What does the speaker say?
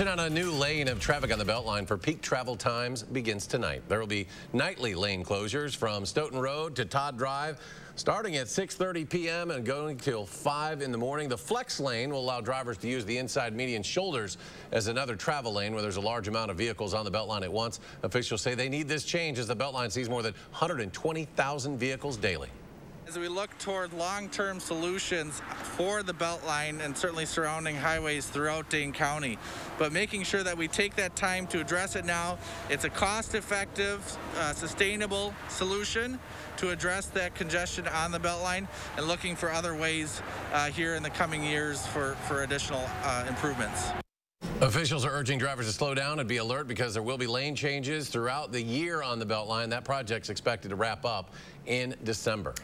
On a new lane of traffic on the Beltline for peak travel times begins tonight. There will be nightly lane closures from Stoughton Road to Todd Drive starting at 6.30 p.m. and going till 5 in the morning. The flex lane will allow drivers to use the inside median shoulders as another travel lane where there's a large amount of vehicles on the Beltline at once. Officials say they need this change as the Beltline sees more than 120,000 vehicles daily. As we look toward long-term solutions for the Beltline and certainly surrounding highways throughout Dane County, but making sure that we take that time to address it now. It's a cost-effective, uh, sustainable solution to address that congestion on the Beltline and looking for other ways uh, here in the coming years for, for additional uh, improvements. Officials are urging drivers to slow down and be alert because there will be lane changes throughout the year on the Beltline. That project's expected to wrap up in December.